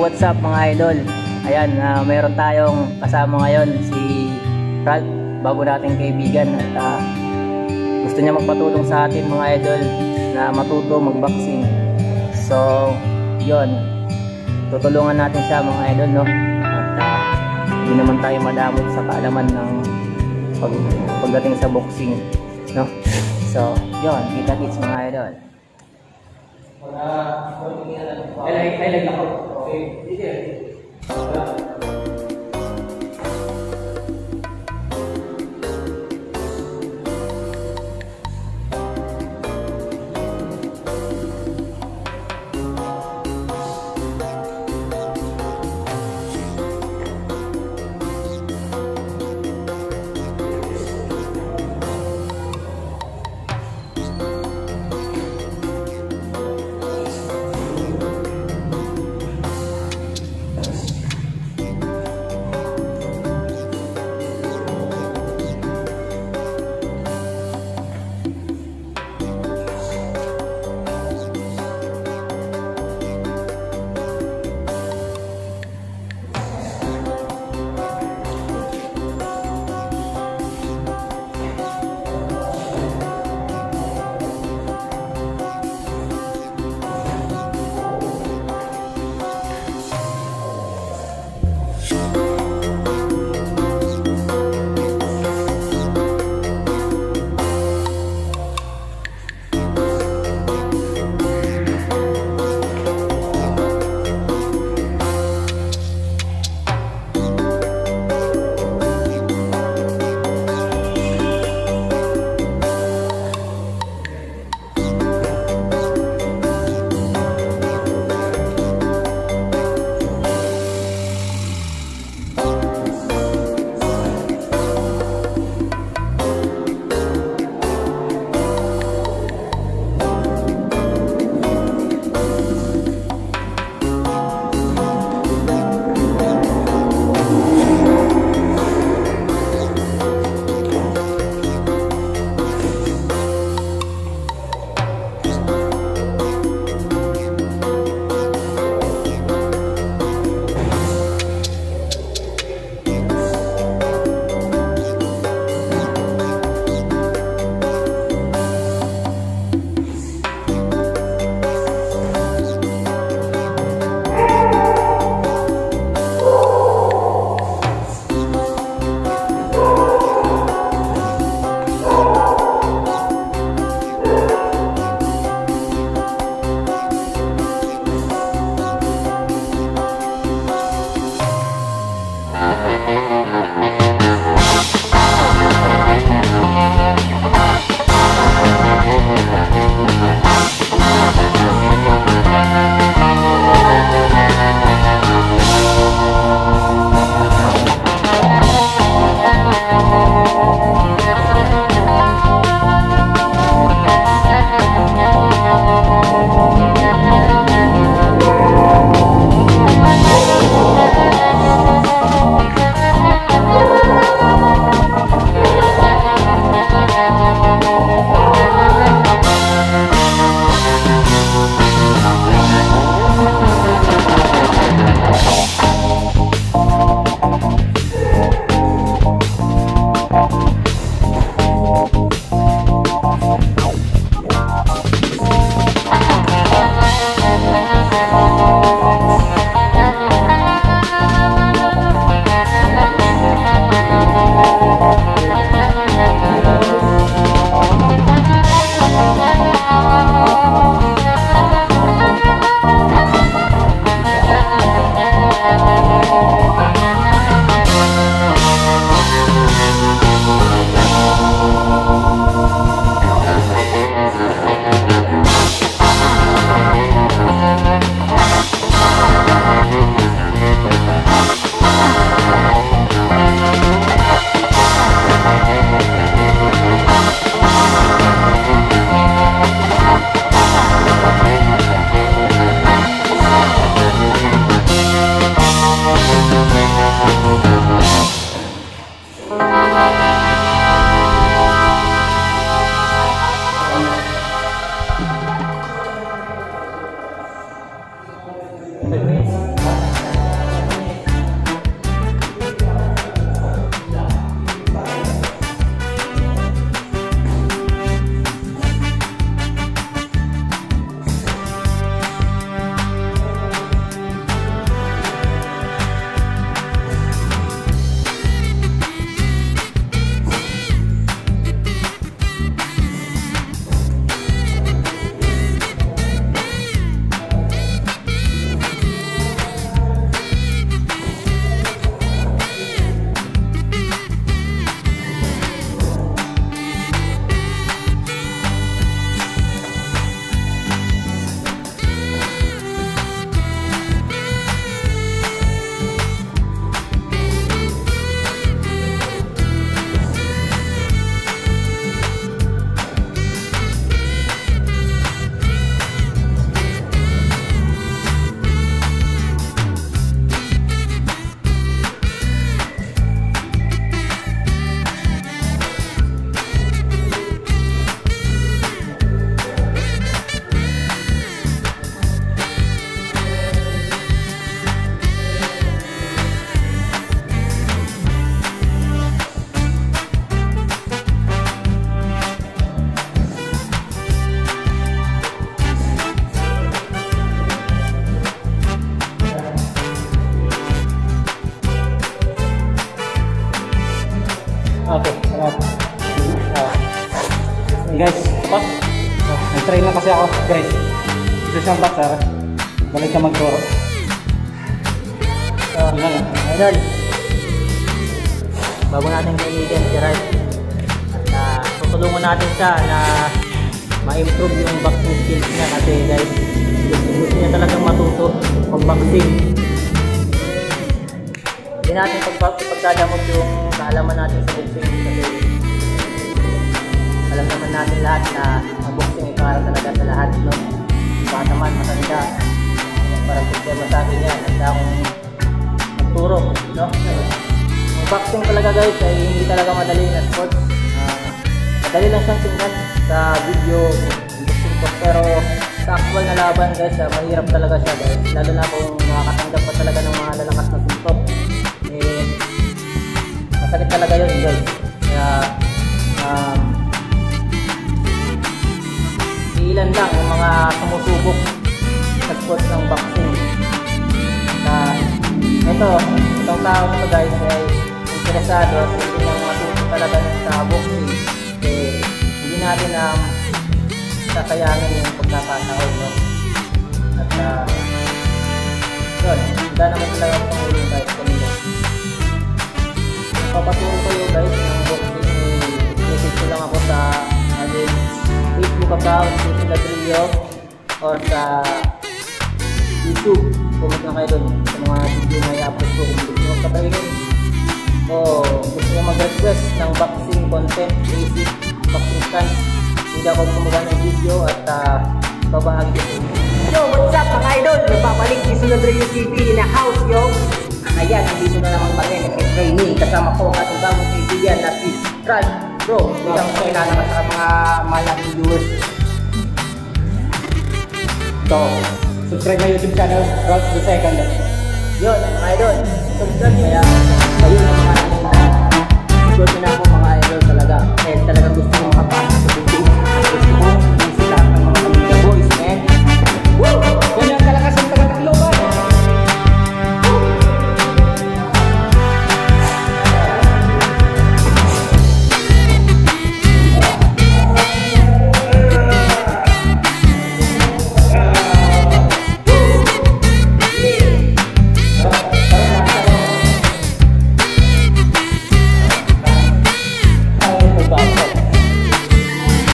What's up mga idol? Ayan, uh, mayroon tayong kasama ngayon si Ralph, bago nating kaibigan at ah, gusto niya magpatulong sa atin mga idol na matuto magboxing. So, yon tutulungan natin siya mga idol no? At hindi naman tayo madamot sa kaalaman ng pag, pagdating sa boxing no? So yon kita kits mga idol. Ay, ay, ay, lang ako. Okay. Guys, boss. Nag-train na kasi ako, guys. Isa siyang boxer. Balik ka magturo. So, idol. Bago natin kaibigan si Ralph. At ah, tutulungan natin siya na ma-improve yung boxing skills niya kasi guys, gusto, niya talagang matuto mag-boxing. Hindi natin pag pagdadamot yung kaalaman natin sa boxing kasi alam naman natin lahat na ang boxing ay para talaga sa lahat, no? Bata man, matanda, parang problema sa akin yan. Handa akong magturo, no? Ang boxing talaga guys ay hindi talaga madali na sport. Ah, madali lang siyang tingnan sa video, boxing po. Pero sa actual na laban guys, ah, mahirap talaga siya guys. Lalo na kung nakakatanggap pa talaga ng mga lalakas na suntok. Eh, masakit talaga yun guys. Sumusubok sa sport ng boxing. Na ito, itong tao nito guys ay interesado at hindi niyang matuto talaga sa boxing. Eh, hindi natin na sasayangin yung pagkakataon. No? At uh, yun, handa naman talaga ang pangulong guys kanina. Papaturo ko yung guys ng boxing. I-message ko lang ako sa ating Facebook account, Susi Ladrillo, or sa YouTube. Comment na kayo doon sa mga video na i-upload ko. Kung gusto nyo patayin o gusto nyo mag-request ng boxing content, basic boxing stance, hindi ako gumawa ng video at uh, babahagi ko. Yo, what's up mga idol? Nagbabalik si Sunod Radio TV in a house, yo. Ayan, nandito na naman kami, nag-training. Kasama ko ang ating bagong kaibigan na si Raj. Bro, isang pakilala ka sa mga malaking viewers. So, subscribe my YouTube channel, Ralph the Second. Yun, mga idol. Subscribe kaya